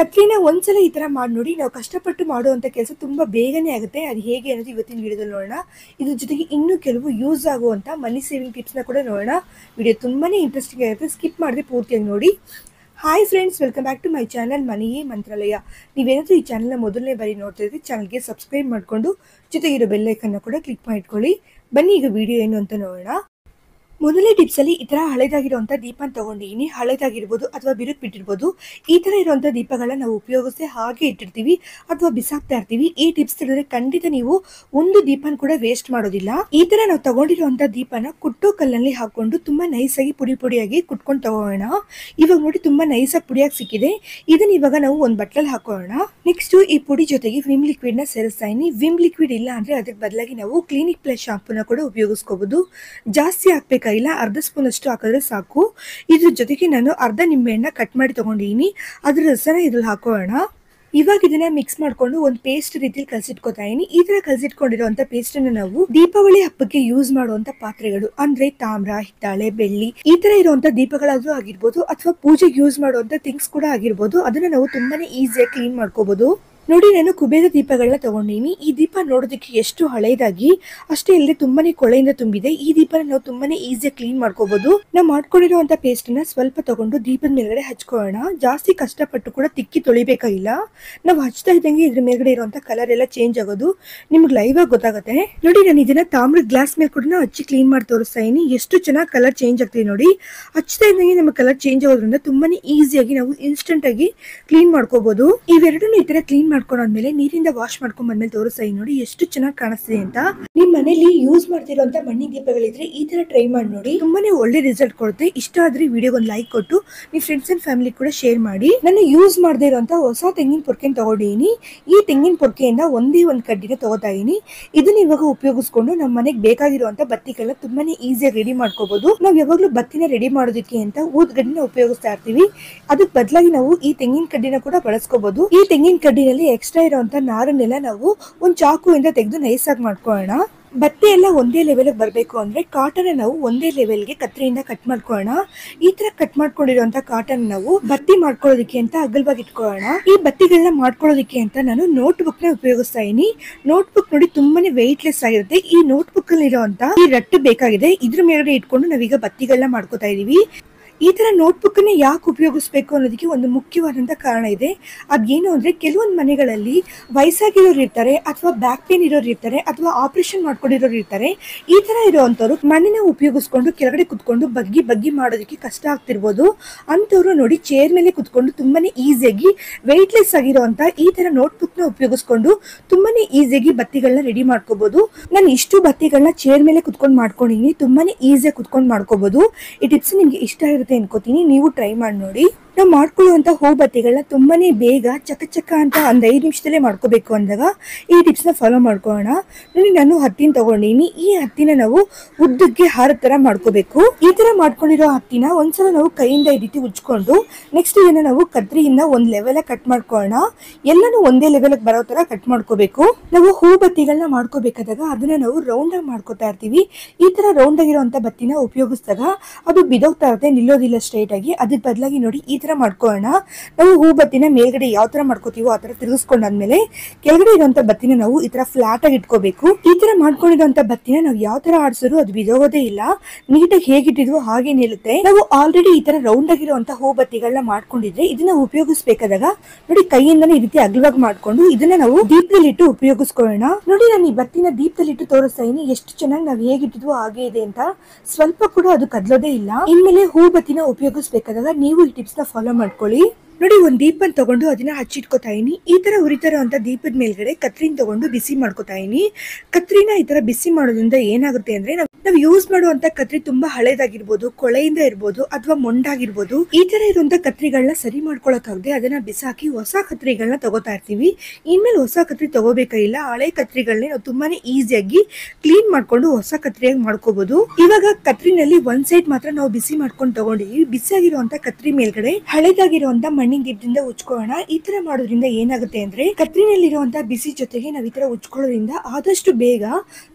ಕತ್ರಿನ ಒಂದ್ಸಲ ಈ ತರ ಮಾಡಿ, ನೋಡಿ ನಾವು ಕಷ್ಟಪಟ್ಟು ಮಾಡುವಂತ ಕೆಲಸ ತುಂಬಾ ಬೇಗನೆ ಆಗುತ್ತೆ. ಅದು ಹೇಗೆ ಅನ್ನೋದು ಇವತ್ತಿನ ವಿಡಿಯೋದಲ್ಲಿ ನೋಡೋಣ. ಇದ್ರ ಜೊತೆಗೆ ಇನ್ನೂ ಕೆಲವು ಯೂಸ್ ಆಗುವಂತ ಮನಿ ಸೇವಿಂಗ್ ಟಿಪ್ಸ್ನ ಕೂಡ ನೋಡೋಣ. ವಿಡಿಯೋ ತುಂಬಾನೇ ಇಂಟ್ರೆಸ್ಟಿಂಗ್ ಆಗುತ್ತೆ. ಸ್ಕಿಪ್ ಮಾಡದೆ ಪೂರ್ತಿಯಾಗಿ ನೋಡಿ. Hi friends welcome back to my channel Maneye Mantralaya ನೀವೇನಾದರೂ ಈ ಚಾನಲ್ನ ಮೊದಲನೇ ಬಾರಿ ನೋಡ್ತಾ ಇದ್ರೆ ಚಾನಲ್ಗೆ ಸಬ್ಸ್ಕ್ರೈಬ್ ಮಾಡಿಕೊಂಡು ಜೊತೆಗಿರೋ ಬೆಲ್ಲೈಕನ್ನ ಕೂಡ ಕ್ಲಿಕ್ ಮಾಡಿ ಇಟ್ಕೊಳ್ಳಿ ಬನ್ನಿ ಈಗ ವಿಡಿಯೋ ಏನು ಅಂತ ನೋಡೋಣ. ಮೊದಲನೇ ಟಿಪ್ಸ್ ಅಲ್ಲಿ ಈ ತರ ಹಳೆದಾಗಿರುವಂತಹ ದೀಪ ತಗೊಂಡಿದ್ದೀನಿ ಹಳೆದಾಗಿರ್ಬೋದು ಅಥವಾ ಬಿರುಕು ಬಿಟ್ಟಿರ್ಬೋದು ಈ ತರ ಇರುವಂತಹ ದೀಪಗಳನ್ನ ನಾವು ಉಪಯೋಗಿಸಿ ಹಾಗೆ ಇಟ್ಟಿರ್ತೀವಿ ಅಥವಾ ಬಿಸಾಕ್ತಾ ಇರ್ತೀವಿ. ಈ ಟಿಪ್ಸ್ ತಿಳಿದ್ರೆ ಖಂಡಿತ ನೀವು ಒಂದು ದೀಪನ್ ಕೂಡ ವೇಸ್ಟ್ ಮಾಡೋದಿಲ್ಲ. ಈ ತರ ನಾವು ತಗೊಂಡಿರುವಂತಹ ದೀಪನ ಕುಟ್ಟು ಕಲ್ಲಲ್ಲಿ ಹಾಕೊಂಡು ತುಂಬಾ ನೈಸ್ ಆಗಿ ಪುಡಿ ಪುಡಿಯಾಗಿ ಕುಟ್ಕೊಂಡು ತಗೋಣ. ಇವಾಗ ನೋಡಿ ತುಂಬಾ ನೈಸ್ ಆಗಿ ಪುಡಿಯಾಗಿ ಸಿಕ್ಕಿದೆ. ಇದನ್ನ ಇವಾಗ ನಾವು ಒಂದ್ ಬಟ್ಲಲ್ಲಿ ಹಾಕೋಣ. ನೆಕ್ಸ್ಟ್ ಈ ಪುಡಿ ಜೊತೆಗೆ ವಿಮ್ ಲಿಕ್ವಿಡ್ನ ಸೇರಿಸ್ತಾ ಇದೀನಿ ವಿಮ್ ಲಿಕ್ವಿಡ್ ಇಲ್ಲ ಅಂದ್ರೆ ಅದ್ರ ಬದಲಾಗಿ ನಾವು ಕ್ಲಿನಿಕ್ ಪ್ಲಸ್ ಶಾಂಪೂನ ಕೂಡ ಉಪಯೋಗಿಸ್ಕೋಬಹುದು ಜಾಸ್ತಿ ಹಾಕ್ಬೇಕಾಗಿಲ್ಲ ಅರ್ಧ ಸ್ಪೂನ್ ಅಷ್ಟು ಹಾಕಿದ್ರೆ ಸಾಕು. ಇದ್ರ ಜೊತೆಗೆ ನಾನು ಅರ್ಧ ನಿಂಬೆಹಣ್ಣ ಕಟ್ ಮಾಡಿ ತಗೊಂಡಿದ್ದೀನಿ ಅದ್ರ ರಸನ ಇದ್ರಲ್ಲಿ ಹಾಕೋಣ. ಇವಾಗ ಇದನ್ನ ಮಿಕ್ಸ್ ಮಾಡ್ಕೊಂಡು ಒಂದು ಪೇಸ್ಟ್ ರೀತಿಲಿ ಕಲ್ಸಿಟ್ಕೋತಾ ಇದೀನಿ. ಈ ತರ ಕಲ್ಸಿಟ್ಕೊಂಡಿರುವಂತ ಪೇಸ್ಟ್ ಅನ್ನ ನಾವು ದೀಪಾವಳಿ ಹಬ್ಬಕ್ಕೆ ಯೂಸ್ ಮಾಡುವಂತ ಪಾತ್ರೆಗಳು, ಅಂದ್ರೆ ತಾಮ್ರ, ಹಿತ್ತಾಳೆ, ಬೆಳ್ಳಿ, ಈ ತರ ಇರುವಂತ ದೀಪಗಳಾದ್ರೂ ಆಗಿರ್ಬೋದು, ಅಥವಾ ಪೂಜೆಗೆ ಯೂಸ್ ಮಾಡುವಂತ ಥಿಂಗ್ಸ್ ಕೂಡ ಆಗಿರ್ಬೋದು. ಅದನ್ನ ನಾವು ತುಂಬಾನೇ ಈಸಿಯಾಗಿ ಕ್ಲೀನ್ ಮಾಡ್ಕೋಬಹುದು ನೋಡಿ ನಾನು ಕುಬೇರ ದೀಪಗಳನ್ನ ತಗೊಂಡಿನಿ ಈ ದೀಪ ನೋಡೋದಕ್ಕೆ ಎಷ್ಟು ಹಳೆಯದಾಗಿ ಅಷ್ಟೇ ಇಲ್ಲದೆ ತುಂಬಾನೇ ಕೊಳೆಯಿಂದ ತುಂಬಿದೆ. ಈ ದೀಪನ ನಾವು ತುಂಬಾನೇ ಈಸಿಯಾಗಿ ಕ್ಲೀನ್ ಮಾಡ್ಕೋಬಹುದು ನಾವು ಮಾಡ್ಕೊಂಡಿರುವಂತ ಪೇಸ್ಟ್ನ ಸ್ವಲ್ಪ ತಗೊಂಡು ದೀಪದ ಮೇಲ್ಗಡೆ ಹಚ್ಕೊಳ್ಳೋಣ. ಜಾಸ್ತಿ ಕಷ್ಟಪಟ್ಟು ಕೂಡ ತಿಕ್ಕಿ ತೊಳಿಬೇಕಾಗಿಲ್ಲ. ನಾವು ಹಚ್ತಾ ಇದ್ದಂಗೆ ಇದ್ರ ಮೇಲ್ಗಡೆ ಇರುವಂತ ಕಲರ್ ಎಲ್ಲ ಚೇಂಜ್ ಆಗೋದು. ನಿಮ್ಗೆ ಲೈವ್ ಆಗಿ ಗೊತ್ತಾಗುತ್ತೆ. ನೋಡಿ ನಾನು ಇದನ್ನ ತಾಮ್ರದ ಗ್ಲಾಸ್ ಮೇಲೆ ಕೂಡ ಹಚ್ಚಿ ಕ್ಲೀನ್ ಮಾಡಿ ತೋರಿಸ್ತಾ ಇದೀನಿ. ಎಷ್ಟು ಚೆನ್ನಾಗಿ ಕಲರ್ ಚೇಂಜ್ ಆಗ್ತಿದೆ ನೋಡಿ. ಹಚ್ತಾ ಇದ್ದಂಗೆ ನಮ್ಮ ಕಲರ್ ಚೇಂಜ್ ಆಗೋದ್ರಿಂದ ತುಂಬಾನೇ ಈಸಿಯಾಗಿ ನಾವು ಇನ್ಸ್ಟೆಂಟ್ ಆಗಿ ಕ್ಲೀನ್ ಮಾಡ್ಕೋಬಹುದು ಇವೆರಡನ್ನು ಈ ತರ ಕ್ಲೀನ್ ಮಾಡ್ಕೊಂಡಾದ್ಮೇಲೆ ನೀರಿಂದ ವಾಶ್ ಮಾಡ್ಕೊಂಡ್ ಬಂದ್ಮೇಲೆ ಇದೀನಿ ನೋಡಿ ಎಷ್ಟು ಚೆನ್ನಾಗಿ ಕಾಣಿಸ್ತಿದೆ ಅಂತ. ನಿಮ್ ಮನೇಲಿ ಯೂಸ್ ಮಾಡ್ತಿರುವಂತ ಮಣ್ಣಿನ ದೀಪಗಳಿದ್ರೆ ಈ ತರ ಟ್ರೈ ಮಾಡಿ ನೋಡಿ. ತುಂಬಾನೇ ಒಳ್ಳೆ ರಿಸಲ್ಟ್ ಕೊಡುತ್ತೆ. ಇಷ್ಟ ಆದ್ರೆ ವಿಡಿಯೋಗೆ ಒಂದು ಲೈಕ್ ಕೊಟ್ಟು ನಿಮ್ ಫ್ರೆಂಡ್ಸ್ ಅಂಡ್ ಫ್ಯಾಮಿಲಿ ಕೂಡ ಶೇರ್ ಮಾಡಿ. ನಾನು ಯೂಸ್ ಮಾಡದೇ ಇರುವಂತ ಹೊಸ ತೆಂಗಿನ ಪೊರ್ಕೆನ ತಗೊಂಡಿದ್ದೀನಿ ಈ ತೆಂಗಿನ ಪೊರ್ಕೆಯಿಂದ ಒಂದೇ ಒಂದು ಕಡ್ಡಿನ ತಗೋತಾ ಇದೀನಿ. ಇದನ್ನ ಇವಾಗ ಉಪಯೋಗಿಸ್ಕೊಂಡು ನಮ್ಮ ಮನೆಗೆ ಬೇಕಾಗಿರುವಂತ ಬತ್ತಿಗಳನ್ನ ತುಂಬಾನೇ ಈಸಿಯಾಗಿ ರೆಡಿ ಮಾಡ್ಕೋಬಹುದು ನಾವು ಯಾವಾಗ್ಲೂ ಬತ್ತಿನ ರೆಡಿ ಮಾಡೋದಕ್ಕೆ ಅಂತ ಊದ್ಗಡ್ಡಿನ ಉಪಯೋಗಿಸ್ತಾ ಇರ್ತೀವಿ. ಅದಕ್ಕೆ ಬದಲಾಗಿ ನಾವು ಈ ತೆಂಗಿನ ಕಡ್ಡಿನ ಕೂಡ ಬಳಸ್ಕೋಬಹುದು ಈ ತೆಂಗಿನ ಕಡ್ಡಿನಲ್ಲಿ ಎಕ್ಸ್ಟ್ರಾ ಇರುವಂತ ನಾರನ್ನೆಲ್ಲ ನಾವು ಒಂದ್ ಚಾಕುವಿಂದ ತೆಗೆದು ನೈಸ್ ಆಗಿ ಮಾಡ್ಕೊಳ್ಳೋಣ. ಬಟ್ಟೆ ಎಲ್ಲ ಒಂದೇ ಲೆವೆಲ್ ಬರಬೇಕು ಅಂದ್ರೆ ಕಾಟನ್ ನಾವು ಒಂದೇ ಲೆವೆಲ್ಗೆ ಕತ್ರಿಯಿಂದ ಕಟ್ ಮಾಡ್ಕೊಳ್ಳೋಣ. ಈ ತರ ಕಟ್ ಮಾಡ್ಕೊಂಡಿರುವಂತ ಕಾಟನ್ ನಾವು ಬತ್ತಿ ಮಾಡ್ಕೊಳ್ಳೋದಕ್ಕೆ ಅಂತ ಅಗಲವಾಗಿ ಇಟ್ಕೊಳ್ಳೋಣ. ಈ ಬತ್ತಿಗಳನ್ನ ಮಾಡ್ಕೊಳ್ಳೋದಕ್ಕೆ ಅಂತ ನಾನು ನೋಟ್ನ ಉಪಯೋಗಿಸ್ತಾ ಇದೀನಿ. ನೋಟ್ ಬುಕ್ ನೋಡಿ ತುಂಬಾನೇ ವೆಯ್ಟ್ಲೆಸ್ ಆಗಿರುತ್ತೆ. ಈ ನೋಟ್ ಬುಕ್ ಅಲ್ಲಿ ಇರುವಂತ ಈ ರಟ್ಟು ಬೇಕಾಗಿದೆ. ಇದ್ರ ಮೇಲ್ಗಡೆ ಇಟ್ಕೊಂಡು ನಾವೀಗ ಬತ್ತಿಗಳನ್ನ ಮಾಡ್ಕೋತಾ ಇದೀವಿ. ಈ ತರ ನೋಟ್ಬುಕ್ ಅನ್ನ ಯಾಕೆ ಉಪಯೋಗಿಸ್ಬೇಕು ಅನ್ನೋದಕ್ಕೆ ಒಂದು ಮುಖ್ಯವಾದಂತ ಕಾರಣ ಇದೆ. ಅದೇನು ಅಂದ್ರೆ ಕೆಲವೊಂದು ಮನೆಗಳಲ್ಲಿ ವಯಸ್ಸಾಗಿರೋರು ಇರ್ತಾರೆ ಅಥವಾ ಬ್ಯಾಕ್ ಪೇನ್ ಇರೋರು ಇರ್ತಾರೆ ಅಥವಾ ಆಪರೇಷನ್ ಮಾಡ್ಕೊಂಡಿರೋರು ಇರ್ತಾರೆ. ಈ ತರ ಇರೋವಂಥವ್ರು ಮಣ್ಣಿನ ಉಪಯೋಗಿಸ್ಕೊಂಡು ಕೆಳಗಡೆ ಕುತ್ಕೊಂಡು ಬಗ್ಗಿ ಬಗ್ಗಿ ಮಾಡೋದಕ್ಕೆ ಕಷ್ಟ ಆಗ್ತಿರ್ಬೋದು. ಅಂಥವ್ರು ನೋಡಿ ಚೇರ್ ಮೇಲೆ ಕುತ್ಕೊಂಡು ತುಂಬಾನೇ ಈಸಿಯಾಗಿ ವೆಯ್ಟ್ಲೆಸ್ ಆಗಿರೋವಂಥ ಈ ತರ ನೋಟ್ಬುಕ್ನ ಉಪಯೋಗಿಸ್ಕೊಂಡು ತುಂಬಾನೇ ಈಸಿಯಾಗಿ ಬತ್ತಿಗಳನ್ನ ರೆಡಿ ಮಾಡ್ಕೋಬಹುದು ನಾನು ಇಷ್ಟು ಬತ್ತಿಗಳನ್ನ ಚೇರ್ ಮೇಲೆ ಕುತ್ಕೊಂಡು ಮಾಡ್ಕೊಂಡಿದ್ದೀನಿ ತುಂಬಾನೇ ಈಸಿಯಾಗಿ ಕುತ್ಕೊಂಡು ಮಾಡ್ಕೋಬಹುದು ಈ ಟಿಪ್ಸ್ ನಿಮ್ಗೆ ಇಷ್ಟ ಇರುತ್ತೆ ಅನ್ಕೋತೀನಿ. ನೀವು ಟ್ರೈ ಮಾಡಿ ನೋಡಿ. ನಾವು ಮಾಡ್ಕೊಳ್ಳುವಂತ ಹೂ ಬತ್ತಿಗಳನ್ನ ತುಂಬಾನೇ ಬೇಗ ಚಕ ಚಕ ಅಂತ ಒಂದ್ ಐದು ನಿಮಿಷದಲ್ಲೇ ಮಾಡ್ಕೋಬೇಕು ಅಂದಾಗ ಈ ಟಿಪ್ಸ್ನ ಫಾಲೋ ಮಾಡ್ಕೊಳ್ಳೋಣ. ನೋಡಿ, ನಾನು ಹತ್ತಿನ ತಗೊಂಡಿನಿ. ಈ ಹತ್ತಿನ ನಾವು ಉದ್ದಕ್ಕೆ ಹಾರ ತರ ಮಾಡ್ಕೋಬೇಕು. ಈ ತರ ಮಾಡ್ಕೊಂಡಿರೋ ಹತ್ತಿನ ಒಂದ್ಸಲ ನಾವು ಕೈಯಿಂದ ಈ ರೀತಿ ಉಜ್ಕೊಂಡು ನೆಕ್ಸ್ಟ್ ಇದನ್ನ ನಾವು ಕತ್ರಿಯಿಂದ ಒಂದ್ ಲೆವೆಲ್ ಕಟ್ ಮಾಡ್ಕೊಳ್ಳೋಣ. ಎಲ್ಲಾನು ಒಂದೇ ಲೆವೆಲ್ ಬರೋ ತರ ಕಟ್ ಮಾಡ್ಕೋಬೇಕು. ನಾವು ಹೂ ಬತ್ತಿಗಳನ್ನ ಮಾಡ್ಕೋಬೇಕಾದಾಗ ಅದನ್ನ ನಾವು ರೌಂಡ್ ಆಗಿ ಮಾಡ್ಕೋತಾ ಇರ್ತೀವಿ. ಈ ತರ ರೌಂಡ್ ಆಗಿರೋ ಬತ್ತಿನ ಉಪಯೋಗಿಸಿದಾಗ ಅದು ಬಿದೋಗ್ತಾ ಇರುತ್ತೆ, ನಿಲ್ಲೋದಿಲ್ಲ ಸ್ಟ್ರೈಟ್ ಆಗಿ. ಅದ್ರ ಬದಲಾಗಿ ನೋಡಿ, ಈ ತರ ಮಾಡ್ಕೊಳ್ಳೋಣ. ನಾವು ಹೂ ಬತ್ತಿನ ಮೇಲ್ಗಡೆ ಯಾವ ತರ ಮಾಡ್ಕೋತೀವೋ ಆ ಥರ ತಿರುಗಿಸ್ಕೊಂಡಾದ್ಮೇಲೆ ಕೆಳಗಡೆ ಇರುವಂತ ಬತ್ತಿನ ನಾವು ಈ ತರ ಫ್ಲಾಟ್ ಆಗಿ ಇಟ್ಕೋಬೇಕು. ಈ ತರ ಮಾಡ್ಕೊಂಡಿರುವಂತ ಬತ್ತಿನ ನಾವು ಯಾವ ತರ ಆಡ್ಸಿದ್ರು ಅದು ಬಿದೋಗೋದೇ ಇಲ್ಲ. ನೀಟಾಗಿ ಹೇಗಿಟ್ಟಿದ್ವೋ ಹಾಗೆ ನಿಲ್ಲುತ್ತೆ. ನಾವು ಆಲ್ರೆಡಿ ಈ ತರ ರೌಂಡ್ ಆಗಿರುವಂತ ಹೂ ಬತ್ತಿಗಳನ್ನ ಮಾಡ್ಕೊಂಡಿದ್ರೆ ಇದನ್ನ ಉಪಯೋಗಿಸ್ಬೇಕಾದಾಗ ನೋಡಿ ಕೈಯಿಂದನೇ ಈ ರೀತಿ ಅಗಲವಾಗಿ ಮಾಡ್ಕೊಂಡು ಇದನ್ನ ನಾವು ದೀಪದಲ್ಲಿಟ್ಟು ಉಪಯೋಗಿಸ್ಕೊಳ್ಳೋಣ. ನೋಡಿ ನಾನು ಈ ಬತ್ತಿನ ದೀಪದಲ್ಲಿಟ್ಟು ತೋರಿಸ್ತಾ ಇದೀನಿ. ಎಷ್ಟು ಚೆನ್ನಾಗಿ ನಾವು ಹೇಗಿಟ್ಟಿದ್ವೋ ಹಾಗೆ ಇದೆ ಅಂತ. ಸ್ವಲ್ಪ ಕೂಡ ಅದು ಕದ್ಲೋದೇ ಇಲ್ಲ. ಇನ್ಮೇಲೆ ಹೂ ಬತ್ತಿನ ಉಪಯೋಗಿಸ್ಬೇಕಾದಾಗ ನೀವು ಈ ಟಿಪ್ಸ್ ಫಾಲೋ ಮಾಡ್ಕೊಳ್ಳಿ. ನೋಡಿ, ಒಂದ್ ದೀಪನ್ ತಗೊಂಡು ಅದನ್ನ ಹಚ್ಚಿಟ್ಕೋತಾ ಇದೀನಿ. ಈ ತರ ಉರಿತಾರ ಅಂತ ದೀಪದ ಮೇಲ್ಗಡೆ ಕತ್ರಿನ ತಗೊಂಡು ಬಿಸಿ ಮಾಡ್ಕೋತಾ ಇದೀನಿ. ಕತ್ರಿನ ಈ ತರ ಬಿಸಿ ಮಾಡೋದ್ರಿಂದ ಏನಾಗುತ್ತೆ ಅಂದ್ರೆ ನಾವ್ ಯೂಸ್ ಮಾಡುವಂತ ಕತ್ರಿ ತುಂಬಾ ಹಳೇದಾಗಿರ್ಬೋದು, ಕೊಳೆಯಿಂದ ಇರ್ಬೋದು ಅಥವಾ ಮೊಂಡಾಗಿರ್ಬೋದು, ಈ ತರ ಇರುವಂತ ಕತ್ರಿಗಳನ್ನ ಸರಿ ಮಾಡ್ಕೊಳಕ್ಕಾಗದೆ ಅದನ್ನ ಬಿಸಾಕಿ ಹೊಸ ಕತ್ರಿಗಳನ್ನ ತಗೋತಾ ಇರ್ತೀವಿ. ಇನ್ಮೇಲೆ ಹೊಸ ಕತ್ರಿ ತಗೋಬೇಕಾಗಿಲ್ಲ, ಹಳೆ ಕತ್ರಿಗಳನ್ನ ನಾವು ತುಂಬಾನೇ ಈಸಿಯಾಗಿ ಕ್ಲೀನ್ ಮಾಡ್ಕೊಂಡು ಹೊಸ ಕತ್ರಿಯಾಗಿ ಮಾಡ್ಕೋಬಹುದು ಇವಾಗ ಕತ್ರಿನಲ್ಲಿ ಒಂದ್ ಸೈಡ್ ಮಾತ್ರ ನಾವು ಬಿಸಿ ಮಾಡ್ಕೊಂಡು ತಗೊಂಡಿದೀವಿ. ಬಿಸಿಯಾಗಿರುವಂತ ಕತ್ರಿ ಮೇಲ್ಗಡೆ ಹಳೇದಾಗಿರುವಂತ ಮಣ್ಣಿನ ಗಿಡದಿಂದ ಉಚ್ಕೊಳ್ಳೋಣ ಈ ತರ ಮಾಡೋದ್ರಿಂದ ಏನಾಗುತ್ತೆ ಅಂದ್ರೆ ಕತ್ರಿನಲ್ಲಿರುವಂತ ಬಿಸಿ ಜೊತೆಗೆ ನಾವ್ ಈ ತರ ಉಚ್ಕೊಳ್ಳೋದ್ರಿಂದ ಆದಷ್ಟು ಬೇಗ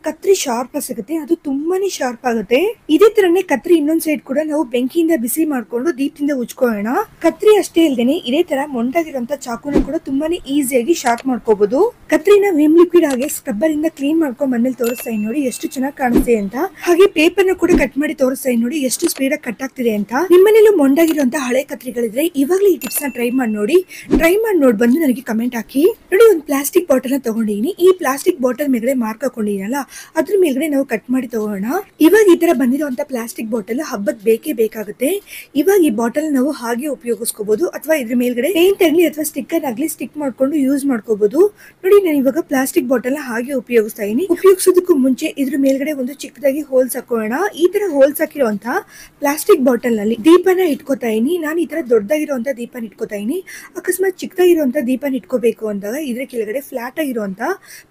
ಕತ್ರಿ ಶಾರ್ಪ್ ಸಿಗುತ್ತೆ ಅದು ತುಂಬಾ ತುಂಬಾನೇ ಶಾರ್ಪ್ ಆಗುತ್ತೆ. ಇದೇ ತರನೇ ಕತ್ರಿ ಇನ್ನೊಂದ್ ಸೈಡ್ ಕೂಡ ನಾವು ಬೆಂಕಿಯಿಂದ ಬಿಸಿ ಮಾಡ್ಕೊಂಡು ದೀಪದಿಂದ ಉಜ್ಕೊಳ್ಳೋಣ. ಕತ್ರಿ ಅಷ್ಟೇ ಇಲ್ದೇನೆ ಇದೇ ತರ ಮೊಂಡಾಗಿರುವಂತ ಚಾಕುನ ಕೂಡ ತುಂಬಾನೇ ಈಸಿಯಾಗಿ ಶಾರ್ಪ್ ಮಾಡ್ಕೋಬಹುದು ಕತ್ರಿನ ವಿಮ್ ಲಿಕ್ವಿಡ್ ಹಾಗೆ ಸ್ಕ್ರಬ್ಬರ್ ಇಂದ ಕ್ಲೀನ್ ಮಾಡ್ಕೊಂಡ್ ಬಂದ್ಮೇಲೆ ತೋರಿಸ್ತಾ ನೋಡಿ ಎಷ್ಟು ಚೆನ್ನಾಗಿ ಕಾಣುತ್ತೆ ಅಂತ. ಹಾಗೆ ಪೇಪರ್ನ ಕೂಡ ಕಟ್ ಮಾಡಿ ತೋರಿಸ್ತಾ ನೋಡಿ ಎಷ್ಟು ಸ್ಪೀಡ್ ಆಗಿ ಕಟ್ ಆಗ್ತಿದೆ ಅಂತ. ನಿಮ್ಮನೇಲೂ ಮೊಂಡಾಗಿರುವಂತ ಹಳೆ ಕತ್ರಿಗಳಿದ್ರೆ ಇವಾಗಲೇ ಈ ಟಿಪ್ಸ್ನ ಟ್ರೈ ಮಾಡಿ ನೋಡಿ. ಟ್ರೈ ಮಾಡಿ ನೋಡಿ ಬಂದು ನನಗೆ ಕಮೆಂಟ್ ಹಾಕಿ. ನೋಡಿ ಒಂದು ಪ್ಲಾಸ್ಟಿಕ್ ಬಾಟಲ್ನ ತಗೊಂಡಿದ್ದೀನಿ ಈ ಪ್ಲಾಸ್ಟಿಕ್ ಬಾಟಲ್ ಮೇಲ್ಗಡೆ ಮಾರ್ಕ್ ಹಾಕೊಂಡಿದ್ದೀನಲ್ಲ ಅದ್ರ ಮೇಲ್ಗಡೆ ನಾವು ಕಟ್ ಮಾಡಿ ತಗೋಣ. ಇವಾಗ ಈ ತರ ಬಂದಿರುವಂತ ಪ್ಲಾಸ್ಟಿಕ್ ಬಾಟಲ್ ಹಬ್ಬಕ್ಕೆ ಬೇಕೇ ಬೇಕಾಗುತ್ತೆ. ಇವಾಗ ಈ ಬಾಟಲ್ ನಾವು ಹಾಗೆ ಉಪಯೋಗಿಸ್ಕೋಬಹುದು ಅಥವಾ ಇದ್ರ ಮೇಲ್ಗಡೆ ಪೇಂಟ್ ಆಗ್ಲಿ ಅಥವಾ ಸ್ಟಿಕ್ಕರ್ ಆಗ್ಲಿ ಸ್ಟಿಕ್ ಮಾಡ್ಕೊಂಡು ಯೂಸ್ ಮಾಡ್ಕೋಬಹುದು ನೋಡಿ ನಾನು ಇವಾಗ ಪ್ಲಾಸ್ಟಿಕ್ ಬಾಟಲ್ ಹಾಗೆ ಉಪಯೋಗಿಸ್ತಾ ಇದೀನಿ ಉಪಯೋಗಿಸೋದಕ್ಕೂ ಮುಂಚೆ ಇದ್ರ ಮೇಲ್ಗಡೆ ಒಂದು ಚಿಕ್ಕದಾಗಿ ಹೋಲ್ಸ್ ಹಾಕೋಣ. ಈ ತರ ಹೋಲ್ಸ್ ಹಾಕಿರುವಂತ ಪ್ಲಾಸ್ಟಿಕ್ ಬಾಟಲ್ನಲ್ಲಿ ದೀಪನ ಇಟ್ಕೋತಾ ಇದೀನಿ ನಾನು ಈ ತರ ದೊಡ್ಡದಾಗಿರುವಂತ ದೀಪನ ಇಟ್ಕೋತಾ ಇದೀನಿ ಅಕಸ್ಮಾತ್ ಚಿಕ್ಕದಾಗಿರುವಂತ ದೀಪನ ಇಟ್ಕೋಬೇಕು ಅಂದಾಗ ಇದ್ರ ಕೆಳಗಡೆ ಫ್ಲಾಟ್ ಆಗಿರುವಂತ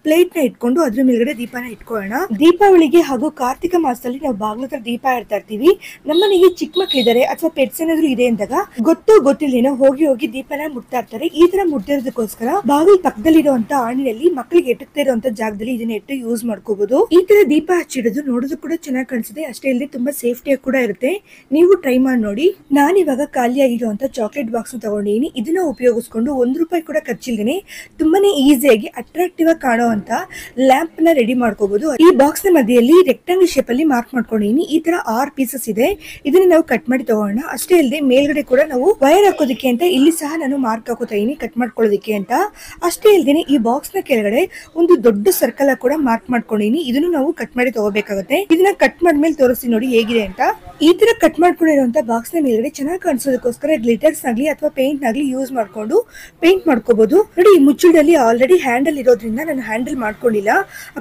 ಪ್ಲೇಟ್ನ ಇಟ್ಕೊಂಡು ಅದ್ರ ಮೇಲ್ಗಡೆ ದೀಪನ ಇಟ್ಕೊಳ್ಳೋಣ. ದೀಪಾವಳಿಗೆ ಹಾಗೂ ಕಾರ್ತಿಕ ಮಾಸದಲ್ಲಿ ನಾವು ಬಾಗ್ಲ ಹತ್ರ ದೀಪ ಇಡ್ತಾ ಇರ್ತೀವಿ. ನಮ್ಮನೆಗೆ ಚಿಕ್ಕ ಮಕ್ಕಳಿದ್ದಾರೆ ಅಥವಾ ಪೆಟ್ಸ್ ಏನಾದ್ರು ಇದೆ ಅಂದಾಗ ಗೊತ್ತು ಗೊತ್ತಿಲ್ಲೇನೋ ಹೋಗಿ ಹೋಗಿ ದೀಪನ ಮುಟ್ತಾ ಇರ್ತಾರೆ. ಈ ತರ ಮುಟ್ಟಿರೋದಕ್ಕೋಸ್ಕರ ಬಾಗಿಲು ಪಕ್ಕದಲ್ಲಿರುವಂತ ಆಣಿನಲ್ಲಿ ಮಕ್ಕಳಿಗೆ ಎಟಕ್ತಾ ಇರುವಂತ ಜಾಗದಲ್ಲಿ ಇದನ್ನ ಇಟ್ಟು ಯೂಸ್ ಮಾಡ್ಕೋಬಹುದು ಈ ತರ ದೀಪ ಹಚ್ಚಿಡೋದು ನೋಡೋದು ಕೂಡ ಚೆನ್ನಾಗಿ ಕಾಣಿಸುತ್ತೆ. ಅಷ್ಟೇ ಇಲ್ಲದೆ ತುಂಬಾ ಸೇಫ್ಟಿಯಾಗಿ ಕೂಡ ಇರುತ್ತೆ. ನೀವು ಟ್ರೈ ಮಾಡಿ ನೋಡಿ. ನಾನು ಇವಾಗ ಖಾಲಿಯಾಗಿರುವಂತ ಚಾಕ್ಲೇಟ್ ಬಾಕ್ಸ್ ತಗೊಂಡಿದ್ದೀನಿ ಇದನ್ನ ಉಪಯೋಗಿಸ್ಕೊಂಡು ಒಂದ್ ರೂಪಾಯಿ ಕೂಡ ಖರ್ಚಿಲ್ದೇನೆ ತುಂಬಾನೇ ಈಸಿಯಾಗಿ ಅಟ್ರಾಕ್ಟಿವ್ ಆಗಿ ಕಾಣುವಂತ ಲ್ಯಾಂಪ್ನ ರೆಡಿ ಮಾಡ್ಕೋಬಹುದು ಈ ಬಾಕ್ಸ್ನ ಮಧ್ಯದಲ್ಲಿ ರೆಕ್ಟಾಂಗಲ್ ಶೇಪ್ ಅಲ್ಲಿ ಮಾರ್ಕ್ ಮಾಡ್ಕೊಂಡಿದ್ದೀನಿ ಈ ತರ ಆರ್ ಪೀಸಸ್ ಇದೆ. ಇದನ್ನ ನಾವು ಕಟ್ ಮಾಡಿ ತಗೋಣ ಅಷ್ಟೇ ಅಲ್ಲದೆ ಮೇಲ್ಗಡೆ ಕೂಡ ನಾವು ವೈರ್ ಹಾಕೋದಕ್ಕೆ ಅಂತ ಇಲ್ಲಿ ಸಹ ನಾನು ಮಾರ್ಕ್ ಹಾಕೋತಾ ಇದೀನಿ ಕಟ್ ಮಾಡ್ಕೊಳ್ಳೋದಕ್ಕೆ ಅಂತ. ಅಷ್ಟೇ ಅಲ್ಲದೆ ಈ ಬಾಕ್ಸ್ನ ಕೆಳಗಡೆ ಒಂದು ದೊಡ್ಡ ಸರ್ಕಲ್ ಕೂಡ ಮಾರ್ಕ್ ಮಾಡ್ಕೊಂಡಿನಿ ಇದನ್ನು ನಾವು ಕಟ್ ಮಾಡಿ ತಗೋಬೇಕಾಗುತ್ತೆ. ಇದನ್ನ ಕಟ್ ಮಾಡ್ಮೇಲೆ ತೋರಿಸ್ತೀನಿ ನೋಡಿ ಹೇಗಿದೆ ಅಂತ. ಈ ತರ ಕಟ್ ಮಾಡ್ಕೊಂಡಿರುವಂತ ಬಾಕ್ಸ್ನ ಮೇಲ್ಗಡೆ ಚೆನ್ನಾಗಿ ಕಾಣಿಸೋದಕ್ಕೋಸ್ಕರ ಗ್ಲಿಟರ್ಸ್ ಆಗ್ಲಿ ಅಥವಾ ಪೇಂಟ್ ಆಗ್ಲಿ ಯೂಸ್ ಮಾಡ್ಕೊಂಡು ಪೇಂಟ್ ಮಾಡ್ಕೋಬಹುದು ನೋಡಿ, ಈ ಮುಚ್ಚಳದಲ್ಲಿ ಆಲ್ರೆಡಿ ಹ್ಯಾಂಡಲ್ ಇರೋದ್ರಿಂದ ನಾನು ಹ್ಯಾಂಡಲ್ ಮಾಡ್ಕೊಂಡಿಲ್ಲ.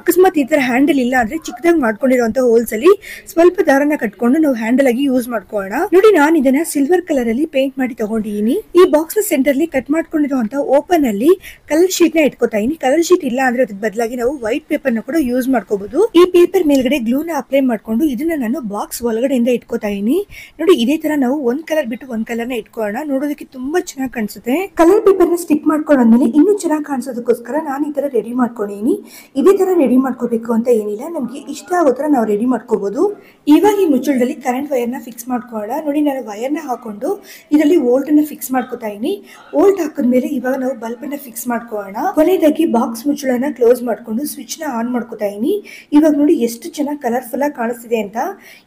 ಅಕಸ್ಮಾತ್ ಈ ತರ ಹ್ಯಾಂಡಲ್ ಇಲ್ಲ ಅಂದ್ರೆ ಚಿಕ್ಕದಾಗಿ ಮಾಡ್ಕೊಂಡಿರುವಂತ ಹೋಲ್ಸ್ ಅಲ್ಲಿ ಸ್ವಲ್ಪ ದಾರನ ಕಟ್ಕೊಂಡು ನಾವು ಹ್ಯಾಂಡಲ್ ಆಗಿ ಯೂಸ್ ಮಾಡ್ಕೊಳ್ಳೋಣ. ನೋಡಿ, ನಾನು ಇದನ್ನ ಸಿಲ್ವರ್ ಕಲರ್ ಅಲ್ಲಿ ಪೇಂಟ್ ಮಾಡಿ ತಗೊಂಡಿದ್ದೀನಿ ಈ ಬಾಕ್ಸ್ ಸೆಂಟರ್ ಅಲ್ಲಿ ಕಟ್ ಮಾಡ್ಕೊಂಡಿರುವಂತ ಓಪನ್ ಅಲ್ಲಿ ಕಲರ್ ಶೀಟ್ನ ಇಟ್ಕೋತಾ ಇದೀನಿ. ಕಲರ್ ಶೀಟ್ ಇಲ್ಲ ಅಂದ್ರೆ ಅದಕ್ಕೆ ಬದಲಾಗಿ ನಾವು ವೈಟ್ ಪೇಪರ್ನ ಕೂಡ ಯೂಸ್ ಮಾಡ್ಕೋಬಹುದು ಈ ಪೇಪರ್ ಮೇಲ್ಗಡೆ ಗ್ಲೂ ನ ಅಪ್ಲೈ ಮಾಡ್ಕೊಂಡು ಇದನ್ನ ನಾನು ಬಾಕ್ಸ್ ಒಳಗಡೆಯಿಂದ ಇಟ್ಕೋತಾ ಇದೀನಿ. ನೋಡಿ, ಇದೇ ತರ ನಾವು ಒಂದ್ ಕಲರ್ ಬಿಟ್ಟು ಒಂದ್ ಕಲರ್ನ ಇಟ್ಕೊಳ್ಳೋಣ. ನೋಡೋದಕ್ಕೆ ತುಂಬಾ ಚೆನ್ನಾಗಿ ಕಾಣಿಸುತ್ತೆ. ಕಲರ್ ಪೇಪರ್ನ ಸ್ಟಿಕ್ ಮಾಡ್ಕೊಂಡಾದ್ಮೇಲೆ ಇನ್ನೂ ಚೆನ್ನಾಗಿ ಕಾಣಿಸೋದಕ್ಕೋಸ್ಕರ ನಾನು ಈ ತರ ರೆಡಿ ಮಾಡ್ಕೊಂಡಿದ್ದೀನಿ ಇದೇ ತರ ರೆಡಿ ಮಾಡ್ಕೋಬೇಕು ಅಂತ ಏನಿಲ್ಲ. ನಮ್ಗೆ ಇಷ್ಟ ಆಗೋ ತರ ನಾವು ರೆಡಿ ಮಾಡ್ಕೋಬಹುದು ಇವಾಗ ಈ ಮುಚ್ಚಳದಲ್ಲಿ ಕರೆಂಟ್ ವೈರ್ನ ಫಿಕ್ಸ್ ಮಾಡ್ಕೊಳ್ಳೋಣ ನೋಡಿ ನಾನು ವೈರ್ನ ಹಾಕೊಂಡು ಇದರಲ್ಲಿ ವೋಲ್ಟ್ನ ಫಿಕ್ಸ್ ಮಾಡ್ಕೋತಾ ಇದೀನಿ ವೋಲ್ಟ್ ಹಾಕಿದ್ಮೇಲೆ ಇವಾಗ ನಾವು ಬಲ್ಬ್ ಅನ್ನ ಫಿಕ್ಸ್ ಮಾಡ್ಕೊಳ್ಳೋಣ ಕೊನೆಯದಾಗಿ ಬಾಕ್ಸ್ ಮುಚ್ಚಳನ ಕ್ಲೋಸ್ ಮಾಡ್ಕೊಂಡು ಸ್ವಿಚ್ನ ಆನ್ ಮಾಡ್ಕೋತಾ ಇದೀನಿ ಇವಾಗ ನೋಡಿ ಎಷ್ಟು ಚೆನ್ನಾಗಿ ಕಲರ್ಫುಲ್ ಆಗಿ ಕಾಣಿಸ್ತಿದೆ ಅಂತ.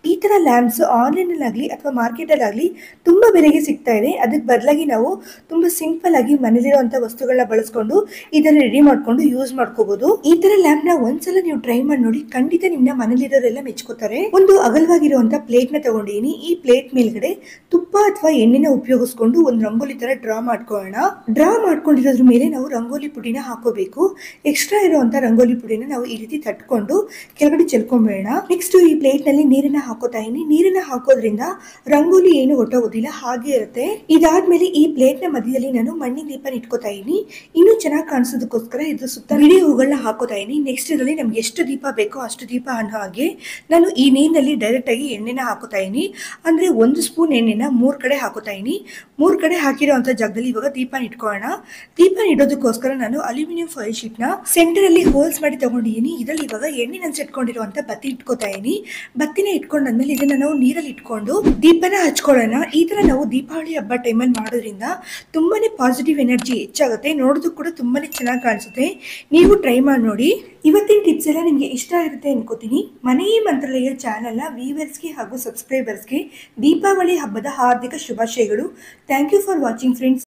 ಈ ತರ ಲ್ಯಾಂಪ್ಸ್ ಆನ್ಲೈನ್ ಅಲ್ಲಿ ಆಗ್ಲಿ ಅಥವಾ ಮಾರ್ಕೆಟ್ ಅಲ್ಲಿ ಆಗ್ಲಿ ತುಂಬಾ ಬೆಲೆಗೆ ಸಿಗ್ತಾ ಇದೆ. ಅದಕ್ಕೆ ಬದಲಾಗಿ ನಾವು ತುಂಬಾ ಸಿಂಪಲ್ ಆಗಿ ಮನೇಲಿರುವಂತ ವಸ್ತುಗಳನ್ನ ಬಳಸ್ಕೊಂಡು ಇದನ್ನ ರೆಡಿ ಮಾಡ್ಕೊಂಡು ಯೂಸ್ ಮಾಡ್ಕೋಬಹುದು ಈ ತರ ಲ್ಯಾಂಪ್ನ ಒಂದ್ಸಲ ನೀವು ಟ್ರೈ ಮಾಡಿ ನೋಡಿ ಖಂಡಿತ ನಿಮ್ಮ ಮನೇಲಿರೋರೆಲ್ಲ ಮೆಚ್ಕೋತಾರೆ. ಒಂದು ಅಗಲವಾಗಿರುವಂತ ಪ್ಲೇಟ್ನ ತಗೊಂಡಿನಿ. ಈ ಪ್ಲೇಟ್ ಮೇಲ್ಗಡೆ ತುಪ್ಪ ಅಥವಾ ಎಣ್ಣೆನ ಉಪಯೋಗಿಸ್ಕೊಂಡು ಒಂದು ರಂಗೋಲಿ ತರ ಡ್ರಾ ಮಾಡ್ಕೊಳ್ಳೋಣ. ಡ್ರಾ ಮಾಡ್ಕೊಂಡಿರೋದ್ರ ಮೇಲೆ ನಾವು ರಂಗೋಲಿ ಪುಡಿನ ಹಾಕೋಬೇಕು. ಎಕ್ಸ್ಟ್ರಾ ಇರುವಂತ ರಂಗೋಲಿ ಪುಡಿನ ನಾವು ಈ ರೀತಿ ತಟ್ಕೊಂಡು ಕೆಳಗಡೆ ಚೆಲ್ಕೊಂಡ್ಬೇಡ ನೆಕ್ಸ್ಟ್ ಈ ಪ್ಲೇಟ್ನಲ್ಲಿ ನೀರನ್ನ ಹಾಕೋತಾ ಇದೀನಿ. ನೀರನ್ನ ಹಾಕೋದ್ರಿಂದ ರಂಗೋಲಿ ಏನು ಒಟ್ಟೋಗೋದಿಲ್ಲ, ಹಾಗೆ ಇರುತ್ತೆ. ಇದಾದ್ಮೇಲೆ ಈ ಪ್ಲೇಟ್ನ ಮಧ್ಯದಲ್ಲಿ ನಾನು ಮಣ್ಣಿನ ದೀಪನ ಇಟ್ಕೋತಾ ಇದೀನಿ. ಇನ್ನೂ ಚೆನ್ನಾಗಿ ಕಾಣಿಸೋದಕ್ಕೋಸ್ಕರ ಇದ್ರ ಸುತ್ತ ಬಿಡಿ ಹೂಗಳನ್ನ ಹಾಕೋತಾ ಇದೀನಿ. ನೆಕ್ಸ್ಟ್ ಇದರಲ್ಲಿ ನಮ್ಗೆ ಎಷ್ಟು ದೀಪ ಬೇಕೋ ಅಷ್ಟು ದೀಪ ಅನ್ನೋ ಹಾಗೆ ನಾನು ಈ ನೀರಿನಲ್ಲಿ ಡೈರೆಕ್ಟ್ ಆಗಿ ಎಣ್ಣೆನ ಹಾಕೋತಾ ಇದೀನಿ. ಅಂದ್ರೆ ಒಂದು ಸ್ಪೂನ್ ಎಣ್ಣೆನ ಮೂರ್ ಕಡೆ ಹಾಕುತ್ತಾ ಇದೀನಿ. ಮೂರ್ ಕಡೆ ಹಾಕಿರೋಂಥ ಜಾಗದಲ್ಲಿ ಇವಾಗ ದೀಪನ ಇಟ್ಕೊಳ್ಳೋಣ. ದೀಪ ಇಡೋದಕ್ಕೋಸ್ಕರ ನಾನು ಅಲ್ಯೂಮಿನಿಯಂ ಫಾಯಿಲ್ ಸೆಂಟರ್ ಅಲ್ಲಿ ಹೋಲ್ಸ್ ಮಾಡಿ ತಗೊಂಡಿದ್ದೀನಿ ಇದರಲ್ಲಿ ಇವಾಗ ಎಣ್ಣೆ ನೆನ್ಸಿಟ್ಕೊಂಡಿರುವಂಥ ಬತ್ತಿ ಇಟ್ಕೋತಾ ಇದೀನಿ. ಬತ್ತಿನ ಇಟ್ಕೊಂಡಾದ್ಮೇಲೆ ಇದನ್ನ ನಾವು ನೀರಲ್ಲಿ ಇಟ್ಕೊಂಡು ದೀಪನ ಹಚ್ಕೊಳ್ಳೋಣ. ಈ ತರ ನಾವು ದೀಪಾವಳಿ ಹಬ್ಬ ಟೈಮಲ್ಲಿ ಮಾಡೋದ್ರಿಂದ ತುಂಬಾನೇ ಪಾಸಿಟಿವ್ ಎನರ್ಜಿ ಹೆಚ್ಚಾಗುತ್ತೆ. ನೋಡೋದಕ್ಕೂ ಕೂಡ ತುಂಬಾನೇ ಚೆನ್ನಾಗಿ ಕಾಣಿಸುತ್ತೆ. ನೀವು ಟ್ರೈ ಮಾಡಿ ನೋಡಿ. ಇವತ್ತಿನ ಟಿಪ್ಸ್ ಎಲ್ಲ ನಿಮಗೆ ಇಷ್ಟ ಇರುತ್ತೆ ಅನ್ಕೋತೀನಿ. ಮನೆಯೇ ಮಂತ್ರಾಲಯ ಚಾನೆಲ್ನ ವ್ಯೂವರ್ಸ್ಗೆ ಹಾಗೂ ಸಬ್ಸ್ಕ್ರೈಬರ್ಸ್ಗೆ ದೀಪಾವಳಿ ಹಬ್ಬದ ಹಾರ್ದಿಕ ಶುಭಾಶಯಗಳು. Thank you for watching friends.